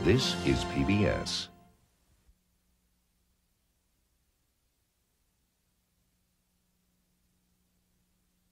This is PBS.